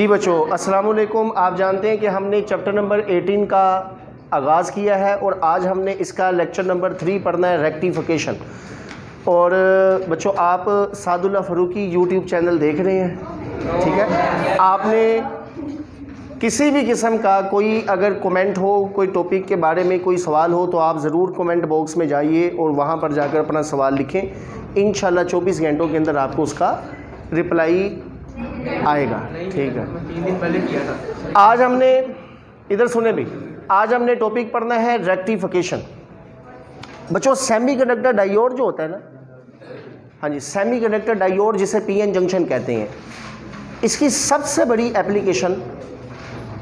जी बच्चों अस्सलाम वालेकुम आप जानते हैं कि हमने चैप्टर नंबर 18 का आगाज़ किया है और आज हमने इसका लेक्चर नंबर थ्री पढ़ना है, रेक्टिफिकेशन। और, बच्चों, आप सादुल्ला फ़रूकी यूट्यूब चैनल देख रहे हैं, ठीक है? आपने किसी भी किस्म का कोई अगर कमेंट हो, कोई टॉपिक के बारे में कोई सवाल हो तो आप ज़रूर कमेंट बॉक्स में जाइए और वहाँ पर जाकर अपना सवाल लिखें। इन 24 घंटों के अंदर आपको उसका रिप्लाई आएगा। ठीक है। तीन दिन पहले किया था। आज हमने इधर सुने भी आज हमने टॉपिक पढ़ना है रेक्टिफिकेशन बच्चों सेमीकंडक्टर डायोड जो होता है ना हाँ जी सेमी कंडक्टर डायोड जिसे पीएन जंक्शन कहते हैं इसकी सबसे बड़ी एप्लीकेशन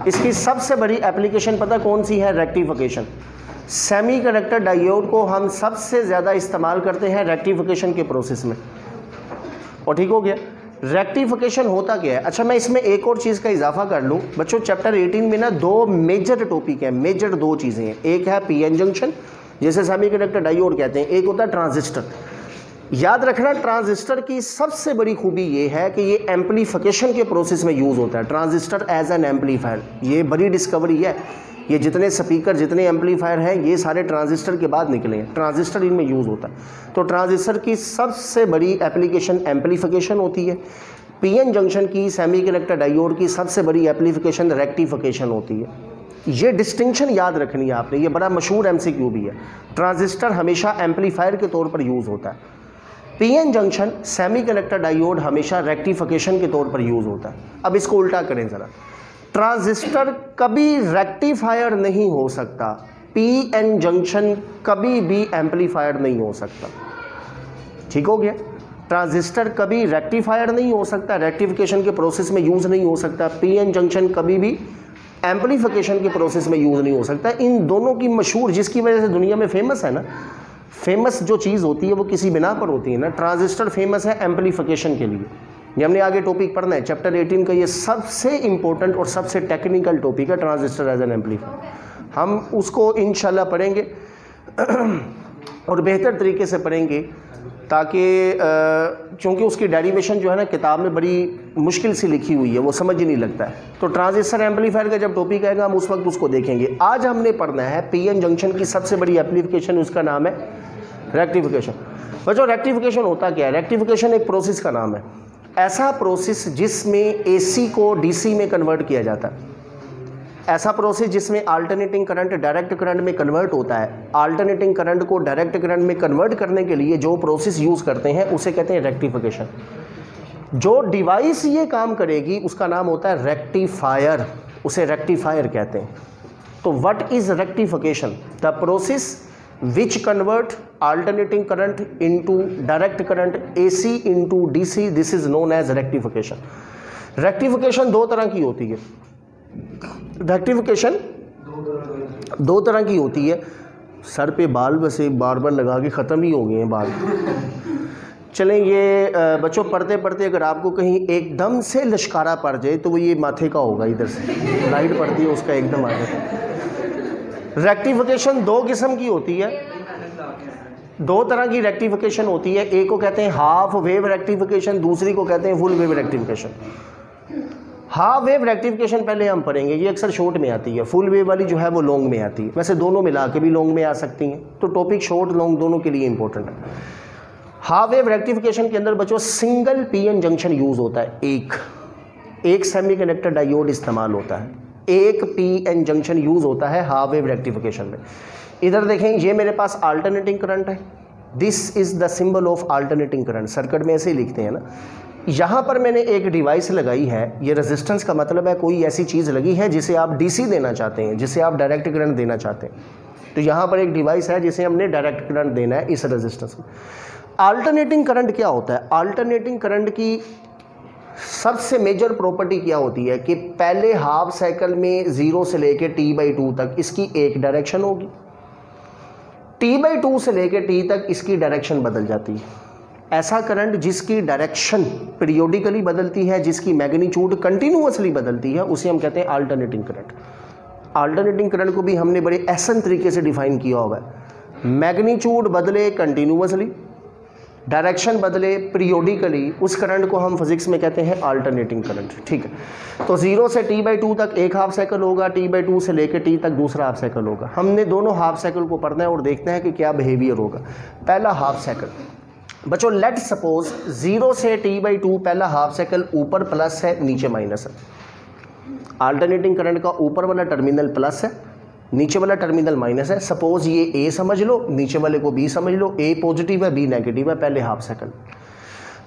इसकी सबसे बड़ी एप्लीकेशन पता कौन सी है? रेक्टिफिकेशन सेमी कंडक्टर डायोड को हम सबसे ज़्यादा इस्तेमाल करते हैं रेक्टिफिकेशन के प्रोसेस में। और ठीक हो गया। रेक्टिफिकेशन होता क्या है? अच्छा मैं इसमें एक और चीज़ का इजाफा कर लूँ। बच्चों चैप्टर 18 में ना दो मेजर टॉपिक हैं मेजर दो चीज़ें हैं। एक है पीएन जंक्शन जैसे सेमीकंडक्टर डायोड कहते हैं। एक होता है ट्रांजिस्टर याद रखना ट्रांजिस्टर की सबसे बड़ी खूबी ये है कि ये एम्पलीफिकेशन के प्रोसेस में यूज़ होता है। ट्रांजिस्टर एज एन एम्पलीफायर ये बड़ी डिस्कवरी है। ये जितने स्पीकर जितने एम्पलीफायर हैं, ये सारे ट्रांजिस्टर के बाद निकले हैं। ट्रांजिस्टर इनमें यूज़ होता है। तो ट्रांजिस्टर की सबसे बड़ी एप्लीकेशन एम्पलीफिकेशन होती है। पीएन जंक्शन की सेमीकंडक्टर डायोड की सबसे बड़ी एप्लीफिकेशन रेक्टिफिकेशन होती है। ये डिस्टिंक्शन याद रखनी है आपने। ये बड़ा मशहूर एमसीक्यू भी है। ट्रांजिस्टर हमेशा एम्पलीफायर के तौर पर यूज़ होता है। पीएन जंक्शन सेमीकंडक्टर डायोड हमेशा रेक्टिफिकेशन के तौर पर यूज़ होता है। अब इसको उल्टा करें ज़रा। ट्रांजिस्टर कभी रेक्टिफायर नहीं हो सकता। पी एन जंक्शन कभी भी एम्पलीफायर नहीं हो सकता। ठीक हो गया? ट्रांजिस्टर कभी रेक्टिफायर नहीं हो सकता रेक्टिफिकेशन के प्रोसेस में यूज़ नहीं हो सकता। पी एन जंक्शन कभी भी एम्पलीफिकेशन के प्रोसेस में यूज़ नहीं हो सकता। इन दोनों की मशहूर, जिसकी वजह से दुनिया में फ़ेमस है ना फ़ेमस जो चीज़ होती है वो किसी बिना पर होती है ना। ट्रांजिस्टर फ़ेमस है एम्पलीफिकेशन के लिए। ये हमने आगे टॉपिक पढ़ना है। चैप्टर 18 का ये सबसे इंपॉर्टेंट और सबसे टेक्निकल टॉपिक है ट्रांजिस्टर एज एन एम्पलीफायर हम उसको इन पढ़ेंगे और बेहतर तरीके से पढ़ेंगे ताकि चूँकि उसकी डेरिवेशन जो है ना, किताब में बड़ी मुश्किल से लिखी हुई है, वो समझ ही नहीं लगता है। तो ट्रांजिस्टर एम्पलीफायर का जब टॉपिक आएगा, हम उस वक्त उसको देखेंगे। आज हमने पढ़ना है पीएन जंक्शन की सबसे बड़ी एप्लीकेशन उसका नाम है रेक्टिफिकेशन बच्चों रेक्टिफिकेशन होता क्या है? रेक्टिफिकेशन एक प्रोसेस का नाम है। ऐसा प्रोसेस जिसमें एसी को डीसी में कन्वर्ट किया जाता है। ऐसा प्रोसेस जिसमें अल्टरनेटिंग करंट डायरेक्ट करंट में कन्वर्ट होता है। अल्टरनेटिंग करंट को डायरेक्ट करंट में कन्वर्ट करने के लिए जो प्रोसेस यूज़ करते हैं, उसे कहते हैं रेक्टिफिकेशन जो डिवाइस ये काम करेगी, उसका नाम होता है रेक्टिफायर उसे रेक्टिफायर कहते हैं। तो what is rectification the process which convert alternating current into direct current AC into DC this is known as rectification rectification दो तरह की होती है। रेक्टिफिकेशन दो तरह की होती है। सर पे बाल वैसे बार बार लगा के ख़त्म ही हो गए हैं बाल। चलें ये बच्चों पढ़ते पढ़ते अगर आपको कहीं एकदम से लश्कारा पड़ जाए तो वो ये माथे का होगा इधर से। लाइट पड़ती है, उसका एकदम आ जाए। रेक्टिफिकेशन दो किस्म की होती है। दो तरह की रेक्टिफिकेशन होती है। एक को कहते हैं हाफ़ वेव रेक्टिफिकेशन दूसरी को कहते हैं full wave rectification half wave rectification पहले हम पढ़ेंगे। ये अक्सर शॉर्ट में आती है। फुल वेव वाली जो है वो लॉन्ग में आती है। वैसे दोनों मिला के भी लॉन्ग में आ सकती हैं। तो टॉपिक शॉर्ट लॉन्ग दोनों के लिए इंपॉर्टेंट है। हाफ़ वेव रेक्टिफिकेशन के अंदर बच्चों सिंगल पीएन जंक्शन यूज़ होता है। एक। एक सेमीकंडक्टर डायोड इस्तेमाल होता है। एक पीएन जंक्शन यूज़ होता है हाफ़ वेव रेक्टिफिकेशन में। इधर देखें, ये मेरे पास अल्टरनेटिंग करंट है। This is the symbol of alternating current circuit में ऐसे ही लिखते हैं ना। यहाँ पर मैंने एक डिवाइस लगाई है। ये रेजिस्टेंस का मतलब है कोई ऐसी चीज़ लगी है जिसे आप डीसी देना चाहते हैं, जिसे आप डायरेक्ट करंट देना चाहते हैं। तो यहाँ पर एक डिवाइस है जिसे हमने डायरेक्ट करंट देना है इस रेजिस्टेंस में। अल्टरनेटिंग करंट क्या होता है? अल्टरनेटिंग करंट की सबसे मेजर प्रॉपर्टी क्या होती है कि पहले हाफ़ साइकिल में ज़ीरो से लेके टी बाई टू तक इसकी एक डायरेक्शन होगी। टी बाई टू से लेके टी तक इसकी डायरेक्शन बदल जाती है। ऐसा करंट जिसकी डायरेक्शन पीरियोडिकली बदलती है, जिसकी मैग्नीट्यूड कंटिन्यूसली बदलती है, उसे हम कहते हैं अल्टरनेटिंग करंट अल्टरनेटिंग करंट को भी हमने बड़े ऐसन तरीके से डिफाइन किया हुआ है। मैग्नीट्यूड बदले कंटिन्यूसली डायरेक्शन बदले पीरियोडिकली उस करंट को हम फिजिक्स में कहते हैं अल्टरनेटिंग करंट ठीक है? तो ज़ीरो से टी बाई टू तक एक हाफ़ साइकिल होगा टी बाई टू से लेकर टी तक दूसरा हाफ़ साइकिल होगा। हमने दोनों हाफ़ साइकिल को पढ़ना है और देखते हैं कि क्या बिहेवियर होगा। पहला हाफ़ साइकिल बच्चों लेट सपोज़ ज़ीरो से टी बाई टू पहला हाफ़ साइकिल ऊपर प्लस है, नीचे माइनस है। अल्टरनेटिंग करंट का ऊपर वाला टर्मिनल प्लस है। नीचे वाला टर्मिनल माइनस है। सपोज़ ये ए समझ लो नीचे वाले को बी समझ लो ए पॉजिटिव है बी नेगेटिव है पहले हाफ़ साइकिल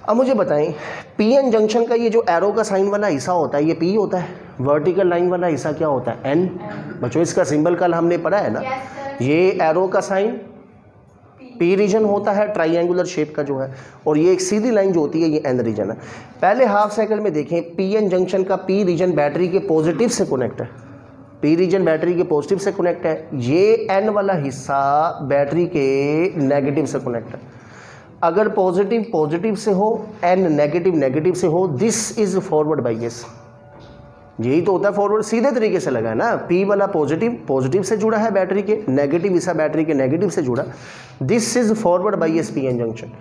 अब मुझे बताएँ पी एन जंक्शन का ये जो एरो का साइन वाला हिस्सा होता है ये पी होता है? वर्टिकल लाइन वाला हिस्सा क्या होता है? एन बच्चों इसका सिंबल कल हमने पढ़ा है ना? ये एरो का साइन पी रीजन होता है ट्राइंगुलर शेप का जो है। और ये एक सीधी लाइन जो होती है ये एन रीजन है। पहले हाफ़ साइकिल में देखें पी एन जंक्शन का पी रीजन बैटरी के पॉजिटिव से कनेक्ट है। पी रीजन बैटरी के पॉजिटिव से कनेक्ट है. ये एन वाला हिस्सा बैटरी के नेगेटिव से कनेक्ट है. अगर पॉजिटिव पॉजिटिव से हो एन नेगेटिव नेगेटिव से हो दिस इज़ फॉरवर्ड एस यही तो होता है फॉरवर्ड सीधे तरीके से लगा है ना? पी वाला पॉजिटिव पॉजिटिव से जुड़ा है बैटरी के नेगेटिव हिस्सा बैटरी के नेगेटिव से जुड़ा. This is forward bias P N junction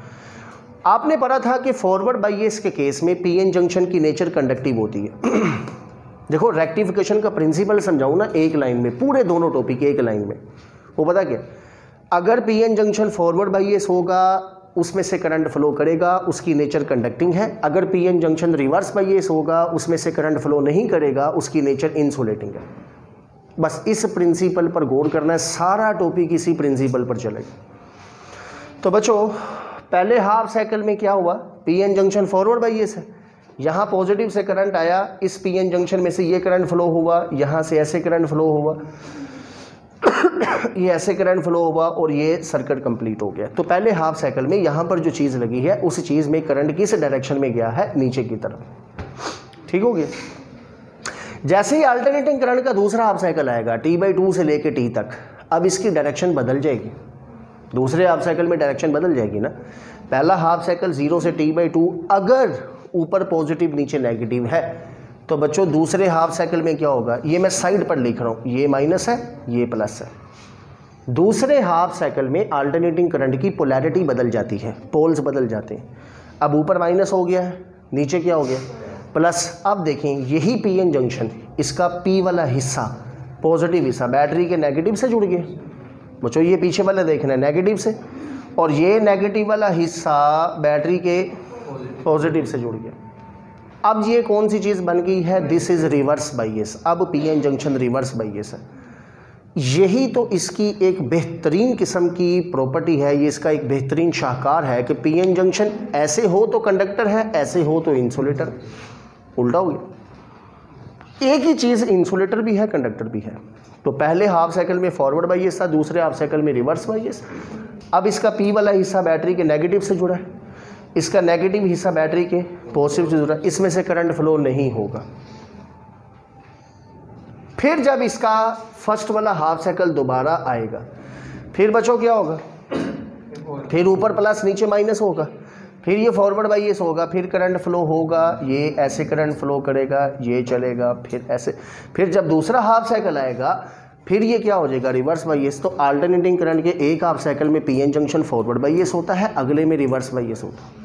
आपने पढ़ा था कि फॉरवर्ड बाई एस के केस में पी एन जंक्शन की नेचर कंडक्टिव होती है। देखो रेक्टिफिकेशन का प्रिंसिपल समझाऊँ ना, एक लाइन में, पूरे दोनों टॉपिक एक लाइन में। वो पता क्या? अगर P N junction forward bias होगा उसमें से करंट फ्लो करेगा, उसकी नेचर कंडक्टिंग है। अगर P N junction reverse bias होगा उसमें से करंट फ्लो नहीं करेगा, उसकी नेचर इंसुलेटिंग है। बस इस प्रिंसिपल पर गौर करना है, सारा टॉपिक इसी प्रिंसिपल पर चलेगा। तो बच्चों, पहले हाफ़ साइकिल में क्या हुआ? P N junction forward bias है यहाँ पॉजिटिव से करंट आया, इस पी एन जंक्शन में से ये करंट फ्लो हुआ, यहाँ से ऐसे करंट फ्लो हुआ। ये ऐसे करंट फ्लो हुआ और ये सर्किट कंप्लीट हो गया। तो पहले हाफ़ साइकिल में यहाँ पर जो चीज़ लगी है, उस चीज़ में करंट किस डायरेक्शन में गया है? नीचे की तरफ़। ठीक हो गया? जैसे ही अल्टरनेटिंग करंट का दूसरा हाफ़ साइकिल आएगा टी बाई टू से लेके टी तक, अब इसकी डायरेक्शन बदल जाएगी। दूसरे हाफ़ साइकिल में डायरेक्शन बदल जाएगी ना? पहला हाफ़ साइकिल ज़ीरो से टी बाई टू अगर ऊपर पॉजिटिव, नीचे नेगेटिव है। तो बच्चों, दूसरे हाफ़ साइकिल में क्या होगा? ये मैं साइड पर लिख रहा हूँ। ये माइनस है, ये प्लस है। दूसरे हाफ़ साइकिल में अल्टरनेटिंग करंट की पोलैरिटी बदल जाती है पोल्स बदल जाते हैं। अब ऊपर माइनस हो गया है नीचे क्या हो गया? प्लस। अब देखें, यही पी एन जंक्शन इसका पी वाला हिस्सा पॉजिटिव हिस्सा बैटरी के नेगेटिव से जुड़ गया। बच्चों, ये पीछे वाला देखना है नेगेटिव से। और ये नेगेटिव वाला हिस्सा बैटरी के पॉजिटिव से जुड़ गया। अब ये कौन सी चीज़ बन गई है? दिस इज़ रिवर्स बाइएस अब P N junction reverse bias है। यही तो इसकी एक बेहतरीन किस्म की प्रॉपर्टी है। ये इसका एक बेहतरीन शाहकार है कि पी एन जंक्शन ऐसे हो तो कंडक्टर है, ऐसे हो तो इंसुलेटर उल्टा हो गया। एक ही चीज़ इंसुलेटर भी है कंडक्टर भी है। तो पहले हाफ़ साइकिल में फॉरवर्ड बाइएस था, दूसरे हाफ़ साइकिल में रिवर्स बाइएस अब इसका पी वाला हिस्सा बैटरी के नेगेटिव से जुड़ा है। इसका नेगेटिव हिस्सा बैटरी के पॉजिटिव से जुड़ा इसमें से करंट फ्लो नहीं होगा। फिर जब इसका फ़र्स्ट वाला हाफ़ साइकिल दोबारा आएगा, फिर बचो क्या होगा? फिर ऊपर प्लस नीचे माइनस होगा। फिर ये फॉरवर्ड बाई ये होगा, फिर करंट फ्लो होगा, ये ऐसे करंट फ्लो करेगा, ये चलेगा, फिर ऐसे। फिर जब दूसरा हाफ़ साइकिल आएगा, फिर ये क्या हो जाएगा? रिवर्स बाई तो अल्टरनेटिंग करंट के एक हाफ़ साइकिल में पीएन जंक्शन फॉरवर्ड बाई होता है, अगले में रिवर्स बाई होता है।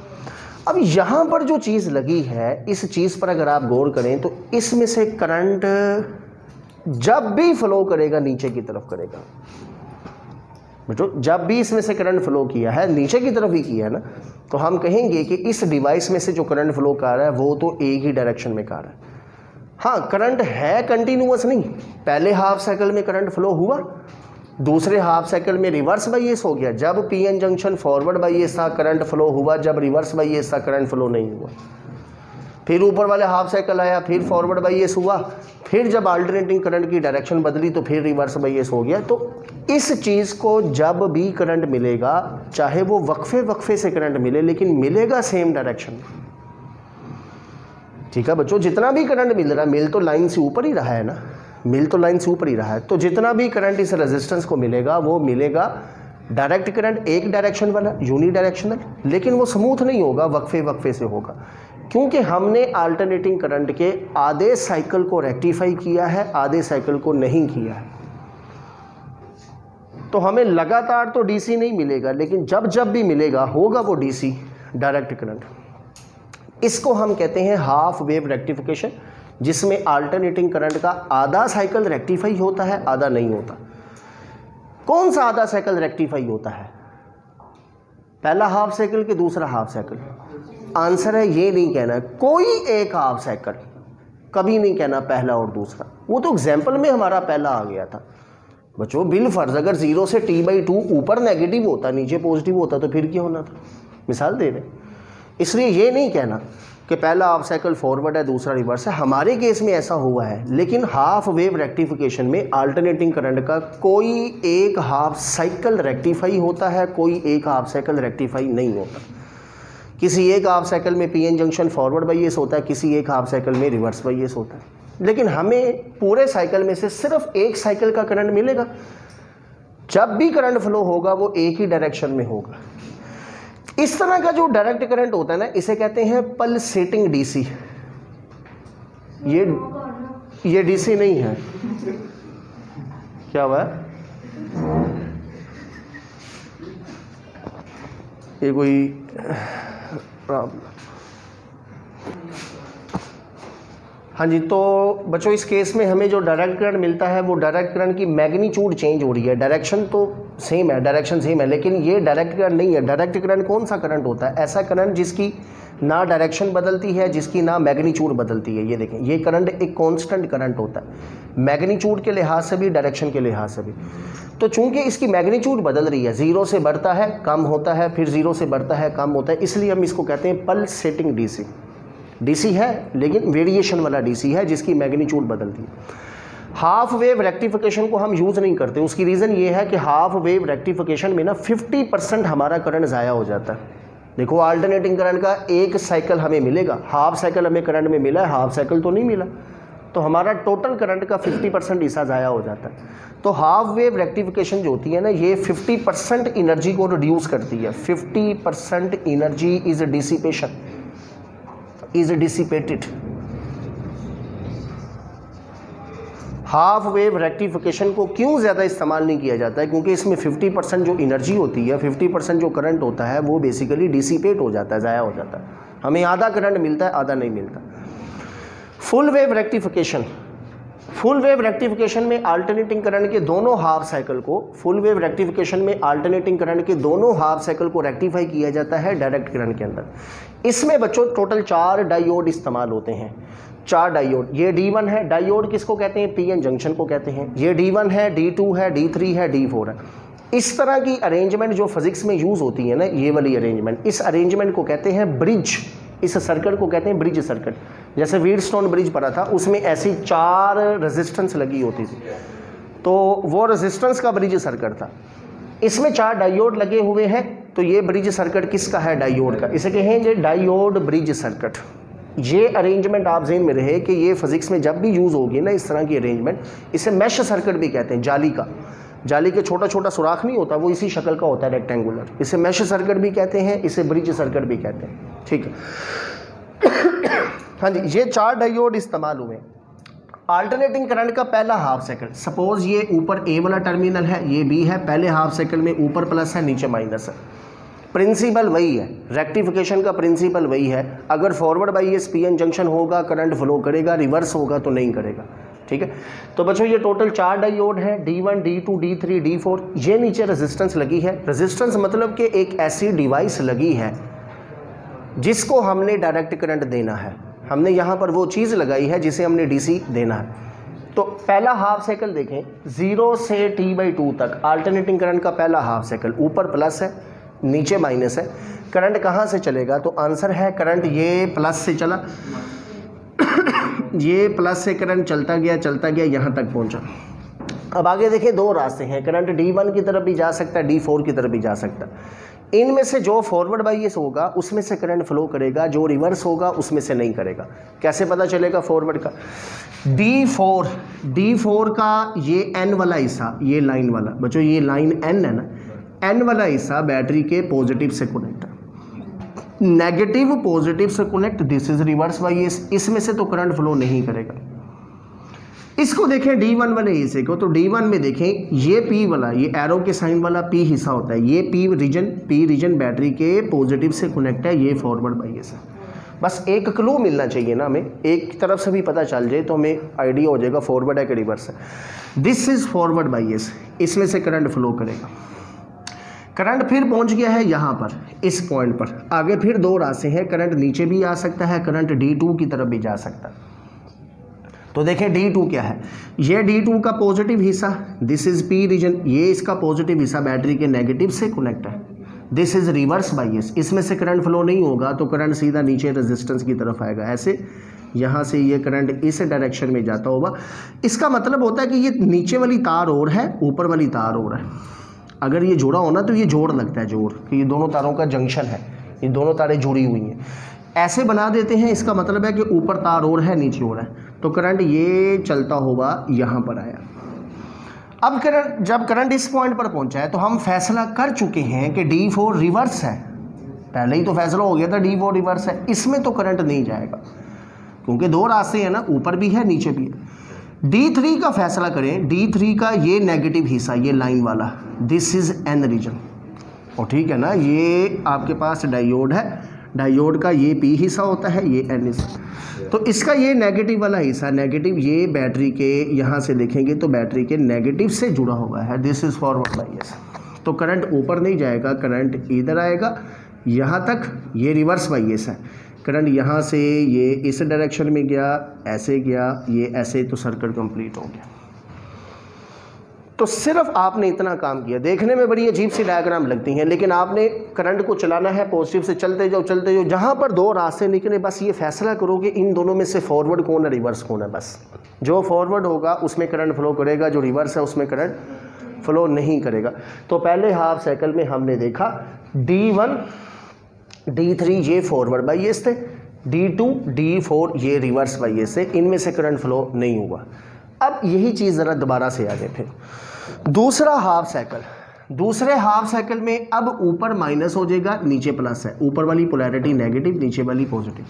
अब यहाँ पर जो चीज़ लगी है, इस चीज़ पर अगर आप गौर करें तो इसमें से करंट जब भी फ्लो करेगा, नीचे की तरफ़ करेगा। बेटो जब भी इसमें से करंट फ्लो किया है, नीचे की तरफ़ ही किया है ना तो हम कहेंगे कि इस डिवाइस में से जो करंट फ्लो कर रहा है, वो तो एक ही डायरेक्शन में कर रहा है। हाँ करंट है कंटिन्यूस नहीं। पहले हाफ़ साइकिल में करंट फ्लो हुआ दूसरे हाफ़ साइकिल में रिवर्स बाई एस हो गया। जब P N junction forward bias था करंट फ्लो हुआ। जब रिवर्स बाई एस था करंट फ्लो नहीं हुआ। फिर ऊपर वाले हाफ़ साइकिल आया, फिर फॉरवर्ड बाई एस हुआ। फिर जब अल्टरनेटिंग करंट की डायरेक्शन बदली तो फिर रिवर्स बाई एस हो गया। तो इस चीज़ को जब भी करंट मिलेगा, चाहे वो वक्फे वक्फे से करंट मिले, लेकिन मिलेगा सेम डायरेक्शन ठीक है बच्चों, जितना भी करंट मिल रहा है मिल तो लाइन से ऊपर ही रहा है ना। मिल तो लाइन से ऊपर ही रहा है। तो जितना भी करंट इस रेजिस्टेंस को मिलेगा, वो मिलेगा। डायरेक्ट करंट एक डायरेक्शन वाला, यूनी डायरेक्शनल लेकिन वो स्मूथ नहीं होगा, वक्फे वक्फे से होगा। क्योंकि हमने अल्टरनेटिंग करंट के आधे साइकिल को रेक्टिफाई किया है, आधे साइकिल को नहीं किया है। तो हमें लगातार तो डीसी नहीं मिलेगा, लेकिन जब जब भी मिलेगा, होगा वो डीसी डायरेक्ट करंट इसको हम कहते हैं हाफ़ वेव रेक्टिफिकेशन जिसमें अल्टरनेटिंग करंट का आधा साइकिल रेक्टिफाई होता है, आधा नहीं होता। कौन सा आधा साइकिल रेक्टिफाई होता है? पहला हाफ़ साइकिल के दूसरा हाफ़ साइकिल आंसर है, ये नहीं कहना कोई एक हाफ़ साइकिल कभी नहीं कहना पहला और दूसरा। वो तो एग्ज़ाम्पल में हमारा पहला आ गया था। बच्चों, बिल फ़र्ज़, अगर ज़ीरो से टी बाई टू ऊपर नेगेटिव होता, नीचे पॉजिटिव होता तो फिर क्या होना था? मिसाल दे रहे इसलिए ये नहीं कहना कि पहला हाफ़ साइकिल फॉरवर्ड है, दूसरा रिवर्स है। हमारे केस में ऐसा हुआ है, लेकिन हाफ़ वेव रेक्टिफिकेशन में अल्टरनेटिंग करंट का कोई एक हाफ़ साइकिल रेक्टिफाई होता है, कोई एक हाफ़ साइकिल रेक्टिफाई नहीं होता। किसी एक हाफ़ साइकिल में पीएन जंक्शन फॉरवर्ड बाइएस होता है, किसी एक हाफ़ साइकिल में रिवर्स बाइएस होता है। लेकिन हमें पूरे साइकिल में से सिर्फ़ एक साइकिल का करंट मिलेगा। जब भी करंट फ्लो होगा, वो एक ही डायरेक्शन में होगा। इस तरह का जो डायरेक्ट करंट होता है ना, इसे कहते हैं पल्सेटिंग डीसी ये ये डीसी नहीं है। क्या हुआ? ये कोई प्रॉब्लम हाँ जी तो बच्चों, इस केस में हमें जो डायरेक्ट करंट मिलता है, वो डायरेक्ट करंट की मैग्नीट्यूड चेंज हो रही है। डायरेक्शन तो सेम है डायरेक्शन सेम है, लेकिन ये डायरेक्ट करंट नहीं है। डायरेक्ट करंट कौन सा करंट होता है? ऐसा करंट जिसकी ना डायरेक्शन बदलती है, जिसकी ना मैग्नीट्यूड बदलती है। ये देखें, ये करंट एक कांस्टेंट करंट होता है। मैग्नीट्यूड के लिहाज से भी डायरेक्शन के लिहाज से भी। तो चूँकि इसकी मैग्नीट्यूड बदल रही है ज़ीरो से बढ़ता है, कम होता है, फिर ज़ीरो से बढ़ता है, कम होता है, इसलिए हम इसको कहते हैं पल सेटिंग डीसी डीसी है, लेकिन वेरिएशन वाला डीसी है, जिसकी मैग्नीट्यूड बदलती है। हाफ़ वेव रेक्टिफिकेशन को हम यूज़ नहीं करते। उसकी रीज़न ये है कि हाफ़ वेव रेक्टिफिकेशन में ना 50 परसेंट हमारा करंट ज़ाया हो जाता है। देखो अल्टरनेटिंग करंट का एक साइकिल हमें मिलेगा। हाफ़ साइकिल हमें करंट में मिला है हाफ़ साइकिल तो नहीं मिला। तो हमारा टोटल करंट का 50 परसेंट हिस्सा ज़ाया हो जाता है। तो हाफ़ वेव रेक्टिफिकेशन जो होती है ना, ये 50 परसेंट इनर्जी को रिड्यूस करती है। 50 percent energy is dissipation is dissipated half wave rectification को क्यों ज़्यादा इस्तेमाल नहीं किया जाता है? क्योंकि इसमें 50 परसेंट जो एनर्जी होती है 50 परसेंट जो करंट होता है, वो बेसिकली डिसिपेट हो जाता है, ज़ाया हो जाता है। हमें आधा करंट मिलता है, आधा नहीं मिलता। Full wave rectification full wave rectification में अल्टरनेटिंग करंट के दोनों हाफ़ साइकिल को फुल वेव रेक्टिफिकेशन में अल्टरनेटिंग करंट के दोनों हाफ़ साइकिल को रेक्टिफाई किया जाता है डायरेक्ट करंट के अंदर। इसमें बच्चों टोटल चार डायोड इस्तेमाल होते हैं। चार डायोड। ये D1 है। डायोड किसको कहते हैं? पीएन जंक्शन को कहते हैं। ये D1 है D2 है D3 है D4 है। इस तरह की अरेंजमेंट जो फिजिक्स में यूज़ होती है ना, ये वाली अरेंजमेंट इस अरेंजमेंट को कहते हैं ब्रिज इस सर्किट को कहते हैं ब्रिज सर्किट जैसे वीड स्टोन ब्रिज पड़ा था, उसमें ऐसी चार रेजिस्टेंस लगी होती थी। तो वो रेजिस्टेंस का ब्रिज सर्किट था। इसमें चार डायोड लगे हुए हैं तो ये ब्रिज सर्किट किसका है? डायोड का। इसे कहेंगे डायोड ब्रिज सर्किट ये अरेंजमेंट आप जेन में रहे कि ये फिजिक्स में जब भी यूज़ होगी ना, इस तरह की अरेंजमेंट इसे मैश सर्किट भी कहते हैं, जाली का। जाली के छोटा छोटा सुराख नहीं होता, वो इसी शक्ल का होता है रेक्टेंगुलर इसे मैश सर्किट भी कहते हैं, इसे ब्रिज सर्किट भी कहते हैं। ठीक है। हाँ जी, ये चार डायोड इस्तेमाल हुए। अल्टरनेटिंग करंट का पहला हाफ़ सेकंड सपोज़ ये ऊपर ए वाला टर्मिनल है, ये बी है, पहले हाफ़ सेकंड में ऊपर प्लस है, नीचे माइनस है। प्रिंसिपल वही है। रेक्टिफिकेशन का प्रिंसिपल वही है। अगर forward bias P N junction होगा करंट फ्लो करेगा रिवर्स होगा तो नहीं करेगा। ठीक है? तो बच्चों, ये टोटल चार डायोड है D one D two D three D four ये नीचे रेजिस्टेंस लगी है। रेजिस्टेंस मतलब कि एक ऐसी डिवाइस लगी है जिसको हमने डायरेक्ट करंट देना है। हमने यहाँ पर वो चीज़ लगाई है जिसे हमने डीसी देना है। तो पहला हाफ़ साइकिल देखें ज़ीरो से टी बाई टू तक। अल्टरनेटिंग करंट का पहला हाफ़ साइकिल ऊपर प्लस है, नीचे माइनस है। करंट कहाँ से चलेगा? तो आंसर है करंट ये प्लस से चला। ये प्लस से करंट चलता गया चलता गया, यहाँ तक पहुँचा। अब आगे देखें, दो रास्ते हैं। करंट डी वन की तरफ़ भी जा सकता है डी फोर की तरफ़ भी जा सकता है। इनमें से जो फॉरवर्ड बाइस होगा, उसमें से करंट फ्लो करेगा, जो रिवर्स होगा, उसमें से नहीं करेगा। कैसे पता चलेगा फॉरवर्ड का? डी फोर डी फोर का ये एन वाला हिस्सा, ये लाइन वाला, बच्चों, ये लाइन एन है ना? एन वाला हिस्सा बैटरी के पॉजिटिव से कनेक्ट है। नेगेटिव पॉजिटिव से connect this is reverse bias इसमें से तो करंट फ्लो नहीं करेगा। इसको देखें डी वन वाले हिस्से को तो डी वन में देखें, ये पी वाला, ये एरो के साइन वाला पी हिस्सा होता है। ये P region P region battery के पॉजिटिव से कनेक्ट है, ये फॉरवर्ड बाइस है बस एक क्लू मिलना चाहिए ना हमें। एक तरफ़ से भी पता चल जाए तो हमें आइडिया हो जाएगा फॉरवर्ड है कि रिवर्स है दिस इज़ फॉरवर्ड बाइस इसमें से करंट फ्लो करेगा। करंट फिर पहुँच गया है यहाँ पर, इस पॉइंट पर। आगे फिर दो रास्ते हैं। करंट नीचे भी आ सकता है करंट डी टू की तरफ़ भी जा सकता है। तो देखें डी टू क्या है? ये डी टू का पॉजिटिव हिस्सा दिस इज़ पी रीजन ये इसका पॉजिटिव हिस्सा बैटरी के नेगेटिव से कनेक्ट है। दिस इज़ रिवर्स बाइस इसमें से करंट फ्लो नहीं होगा तो करंट सीधा नीचे रेजिस्टेंस की तरफ़ आएगा। ऐसे यहाँ से ये करंट इस डायरेक्शन में जाता होगा। इसका मतलब होता है कि ये नीचे वाली तार और है, ऊपर वाली तार और है। अगर ये जोड़ा हो ना तो ये जोड़ लगता है जोड़, कि ये दोनों तारों का जंक्शन है। ये दोनों तारें जुड़ी हुई हैं। ऐसे बना देते हैं, इसका मतलब है कि ऊपर तार और है, नीचे और है। तो करंट ये चलता होगा यहाँ पर आया। अब करंट, जब करंट इस पॉइंट पर पहुँचा है तो हम फैसला कर चुके हैं कि डी फोर रिवर्स है। पहले ही तो फैसला हो गया था डी फोर रिवर्स है। इसमें तो करंट नहीं जाएगा, क्योंकि दो रास्ते हैं ना, ऊपर भी है, नीचे भी है। डी थ्री का फैसला करें डी थ्री का ये नेगेटिव हिस्सा, ये लाइन वाला। दिस इज़ एन रीजन और ठीक है ना, ये आपके पास डायोड है। डायोड का ये पी हिस्सा होता है, ये एन हिस्सा। तो इसका ये नेगेटिव वाला हिस्सा नेगेटिव ये बैटरी के यहाँ से देखेंगे तो बैटरी के नेगेटिव से जुड़ा हुआ है। This is forward bias तो करंट ऊपर नहीं जाएगा करंट इधर आएगा। यहाँ तक ये रिवर्स बाई एस है। करंट यहाँ से ये इस डायरेक्शन में गया, ऐसे गया, ये ऐसे तो सर्किट कंप्लीट हो गया। तो सिर्फ़ आपने इतना काम किया। देखने में बड़ी अजीब सी डायग्राम लगती हैं, लेकिन आपने करंट को चलाना है पॉजिटिव से चलते जाओ चलते जाओ, जहाँ पर दो रास्ते निकले, बस ये फैसला करो कि इन दोनों में से फॉरवर्ड कौन है रिवर्स कौन है, बस। जो फॉरवर्ड होगा, उसमें करंट फ्लो करेगा, जो रिवर्स है, उसमें करंट फ्लो नहीं करेगा। तो पहले हाफ़ साइकिल में हमने देखा डी वन डी थ्री ये फॉरवर्ड बाई थे डी टू डी फोर ये रिवर्स बाई से, इनमें से करंट फ्लो नहीं हुआ। अब यही चीज़ ज़रा दोबारा से आ जाए फिर दूसरा हाफ़ साइकिल दूसरे हाफ़ साइकिल में अब ऊपर माइनस हो जाएगा, नीचे प्लस है। ऊपर वाली पोलैरिटी नेगेटिव नीचे वाली positive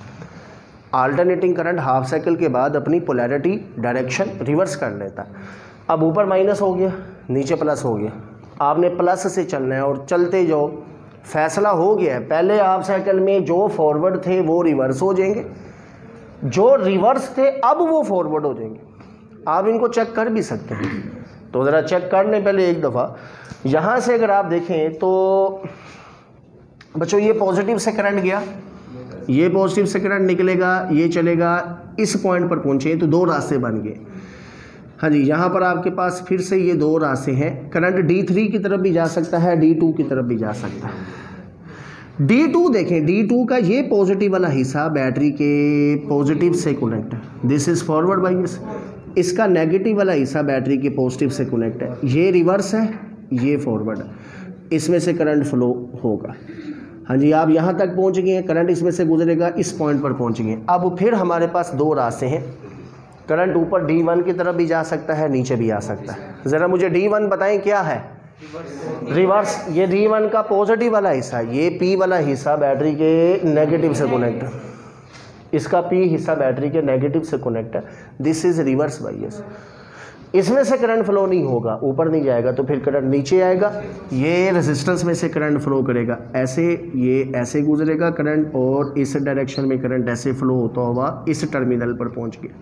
alternating current half cycle के बाद अपनी पोलैरिटी डायरेक्शन रिवर्स कर लेता। अब ऊपर माइनस हो गया, नीचे प्लस हो गया। आपने प्लस से चलना है और चलते जाओ। फैसला हो गया है। पहले हाफ़ साइकिल में जो फॉरवर्ड थे वो रिवर्स हो जाएँगे। जो रिवर्स थे, अब वो फॉरवर्ड हो जाएँगे। आप इनको चेक कर भी सकते हैं। तो ज़रा चेक कर लें पहले एक दफ़ा। यहाँ से अगर आप देखें तो बच्चों, ये पॉजिटिव से करंट गया। ये पॉजिटिव से करंट निकलेगा, ये चलेगा, इस पॉइंट पर पहुँचे तो दो रास्ते बन गए। हाँ जी, यहाँ पर आपके पास फिर से ये दो रास्ते हैं। करंट डी थ्री की तरफ़ भी जा सकता है डी टू की तरफ़ भी जा सकता है। डी टू देखें डी टू का ये पॉजिटिव वाला हिस्सा बैटरी के पॉजिटिव से connect this is forward bias इसका नेगेटिव वाला हिस्सा बैटरी के पॉजिटिव से कनेक्ट है। ये रिवर्स है, ये फॉरवर्ड है। इसमें से करंट फ्लो होगा। हाँ जी, आप यहाँ तक पहुँच गए हैं करंट इसमें से गुजरेगा, इस पॉइंट पर पहुँच गए अब फिर हमारे पास दो रास्ते हैं। करंट ऊपर डी वन की तरफ़ भी जा सकता है, नीचे भी आ सकता है। ज़रा मुझे डी वन बताएँ क्या है? रिवर्स ये डी वन का पॉजिटिव वाला हिस्सा ये पी वाला हिस्सा बैटरी के नेगेटिव से कनेक्ट है। इसका पी हिस्सा बैटरी के नेगेटिव से कनेक्ट है। दिस इज़ रिवर्स बाइस इसमें से करंट फ्लो नहीं होगा, ऊपर नहीं जाएगा तो फिर करंट नीचे आएगा। ये रेजिस्टेंस में से करंट फ्लो करेगा। ऐसे ये ऐसे गुजरेगा करंट और इस डायरेक्शन में करंट ऐसे फ्लो होता हुआ इस टर्मिनल पर पहुँच गया।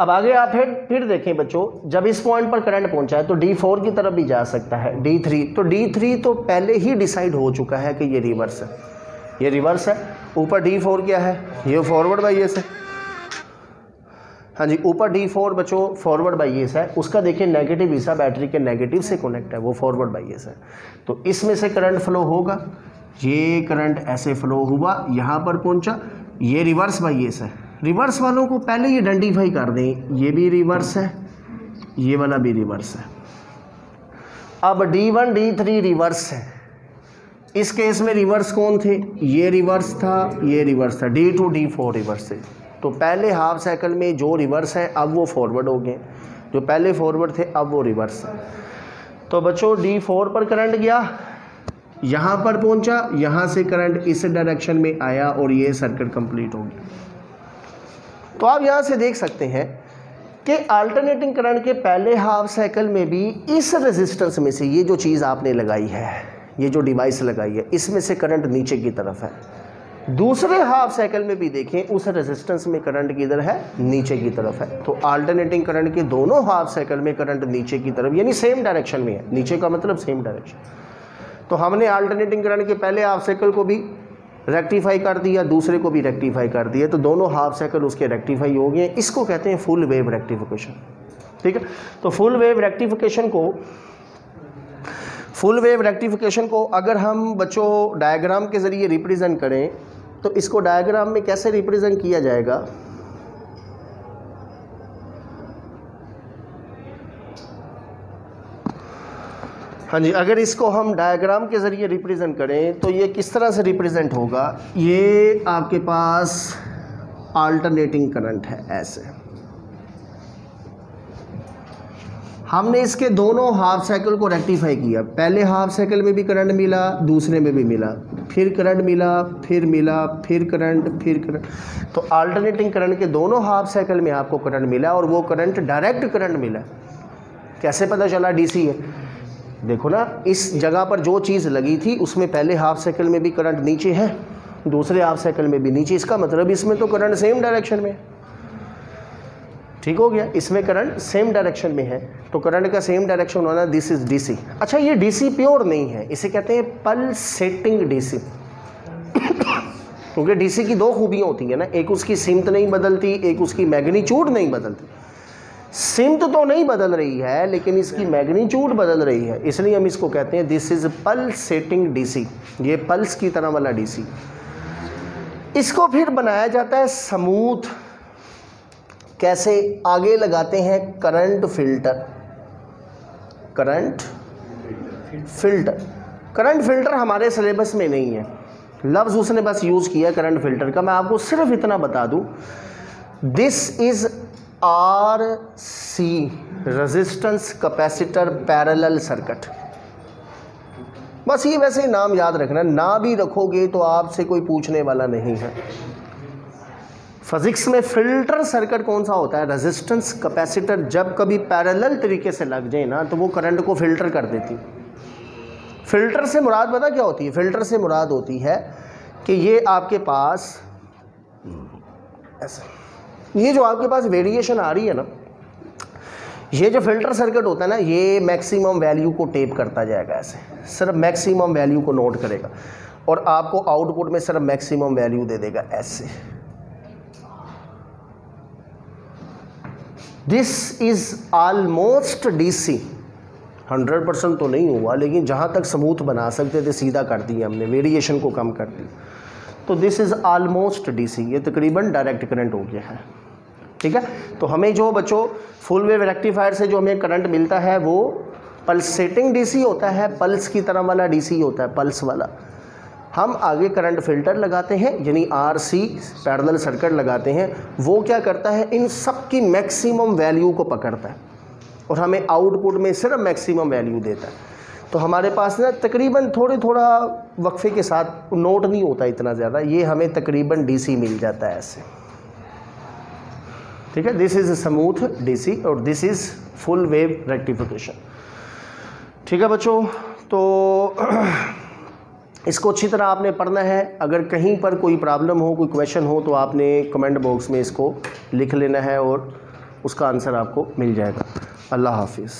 अब आगे आप फिर फिर देखें बच्चों, जब इस पॉइंट पर करंट पहुँचा है तो डी फोर की तरफ़ भी जा सकता है। डी थ्री तो डी थ्री तो पहले ही डिसाइड हो चुका है कि ये रिवर्स है। ये रिवर्स है। ऊपर डी फोर क्या है? ये फॉरवर्ड बाई एस है। हाँ जी, ऊपर डी फोर बच्चों फॉरवर्ड बाई एस है। उसका देखिए नेगेटिव हिस्सा बैटरी के नेगेटिव से कनेक्ट है, वो फॉरवर्ड बाई एस है। तो इसमें से करंट फ्लो होगा। ये करंट ऐसे फ्लो हुआ, यहाँ पर पहुँचा, ये रिवर्स बाई एस है। रिवर्स वालों को पहले ही आइडेंटिफाई कर दें, ये भी रिवर्स है, ये वाला भी रिवर्स है। अब D one D three reverse है। इस केस में रिवर्स कौन थे? ये रिवर्स था, ये रिवर्स था। D two D four reverse थे। तो पहले हाफ़ साइकिल में जो रिवर्स है, अब वो फॉरवर्ड हो गए। जो पहले फॉरवर्ड थे, अब वो रिवर्स तो बच्चों डी फोर पर करंट गया, यहाँ पर पहुँचा, यहाँ से करंट इस डायरेक्शन में आया और ये सर्किट कंप्लीट हो गया। तो आप यहाँ से देख सकते हैं कि अल्टरनेटिंग करंट के पहले हाफ़ साइकिल में भी इस रेजिस्टेंस में से ये जो चीज़ आपने लगाई है ये जो डिवाइस लगाई है, इसमें से करंट नीचे की तरफ़ है। दूसरे हाफ़ साइकिल में भी देखें, उस रेजिस्टेंस में करंट किधर है? नीचे की तरफ़ है। तो अल्टरनेटिंग करंट के दोनों हाफ़ साइकिल में करंट नीचे की तरफ़, यानी सेम डायरेक्शन में है। नीचे का मतलब सेम डायरेक्शन तो हमने अल्टरनेटिंग करंट के पहले हाफ़ साइकिल को भी रेक्टिफाई कर दिया, दूसरे को भी रेक्टिफाई कर दिया। तो दोनों हाफ़ साइकिल उसके रेक्टिफाई हो गए। इसको कहते हैं फुल वेव रेक्टिफिकेशन ठीक है? तो फुल वेव रेक्टिफिकेशन को फुल वेव रेक्टिफिकेशन को अगर हम बच्चों डायग्राम के ज़रिए रिप्रेजेंट करें तो इसको डायग्राम में कैसे रिप्रेजेंट किया जाएगा? हाँ जी, अगर इसको हम डायग्राम के ज़रिए रिप्रेजेंट करें तो ये किस तरह से रिप्रेजेंट होगा? ये आपके पास अल्टरनेटिंग करंट है, ऐसे। हमने इसके दोनों हाफ़ साइकिल को रेक्टिफाई किया। पहले हाफ़ साइकिल में भी करंट मिला, दूसरे में भी मिला। फिर करंट मिला, फिर मिला, फिर करंट फिर करंट तो अल्टरनेटिंग करंट के दोनों हाफ़ साइकिल में आपको करंट मिला और वो करंट डायरेक्ट करंट मिला। कैसे पता चला डीसी है देखो ना, इस जगह पर जो चीज़ लगी थी, उसमें पहले हाफ़ साइकिल में भी करंट नीचे है, दूसरे हाफ़ साइकिल में भी नीचे। इसका मतलब इसमें तो करंट सेम डायरेक्शन में है। ठीक हो गया? इसमें करंट सेम डायरेक्शन में है। तो करंट का सेम डायरेक्शन होना दिस इज़ डीसी अच्छा ये डीसी प्योर नहीं है। इसे कहते हैं पल्सेटिंग डीसी क्योंकि डीसी की दो खूबियाँ होती हैं ना। एक उसकी सिमत नहीं बदलती, एक उसकी मैग्नीच्यूड नहीं बदलती। सिमत तो नहीं बदल रही है, लेकिन इसकी मैग्नीच्यूड बदल रही है। इसलिए हम इसको कहते हैं दिस इज़ पल्सेटिंग डीसी ये पल्स की तरह वाला डीसी इसको फिर बनाया जाता है समूथ कैसे आगे लगाते हैं current filter? Current filter. Current filter हमारे सिलेबस में नहीं है। लफ्ज़ उसने बस यूज़ किया करंट फ़िल्टर का। मैं आपको सिर्फ़ इतना बता दूँ this is R C resistance capacitor parallel circuit बस ये वैसे ही नाम याद रखना। ना भी रखोगे तो आपसे कोई पूछने वाला नहीं है। फिजिक्स में फ़िल्टर सर्किट कौन सा होता है? रेजिस्टेंस कैपेसिटर जब कभी पैरेलल तरीके से लग जाए ना तो वो करंट को फ़िल्टर कर देती फ़िल्टर से मुराद पता क्या होती है? फ़िल्टर से मुराद होती है कि ये आपके पास, ऐसा, ये जो आपके पास वेरिएशन आ रही है ना, ये जो फ़िल्टर सर्किट होता है ना, ये मैक्सिमम वैल्यू को टेप करता जाएगा ऐसे। सिर्फ़ मैक्सिमम वैल्यू को नोट करेगा और आपको आउटपुट में सिर्फ़ मैक्सिमम वैल्यू दे देगा ऐसे। This is almost DC hundred percent तो नहीं हुआ, लेकिन जहाँ तक समूथ बना सकते थे, सीधा कर दिया हमने वेरिएशन को कम कर दिया। तो दिस इज़ आलमोस्ट डीसी ये तकरीबन डायरेक्ट करंट हो गया है। ठीक है? तो हमें जो बच्चों फुल वेव रेक्टिफायर से जो हमें करंट मिलता है, वो पल्सेटिंग डीसी होता है पल्स की तरह वाला डीसी होता है पल्स वाला। हम आगे करंट फ़िल्टर लगाते हैं, यानी आर सी पैरेलल सर्किट लगाते हैं, वो क्या करता है, इन सब की मैक्सिमम वैल्यू को पकड़ता है और हमें आउटपुट में सिर्फ़ मैक्सिमम वैल्यू देता है। तो हमारे पास ना तकरीबन थोड़े थोड़ा वक्फे के साथ नोट नहीं होता इतना ज़्यादा, ये हमें तकरीबन डीसी मिल जाता है ऐसे। ठीक है दिस इज़ स्मूथ डीसी और this is full wave rectification ठीक है बच्चों तो इसको अच्छी तरह आपने पढ़ना है। अगर कहीं पर कोई प्रॉब्लम हो, कोई क्वेश्चन हो तो आपने कमेंट बॉक्स में इसको लिख लेना है और उसका आंसर आपको मिल जाएगा। अल्लाह हाफिज़।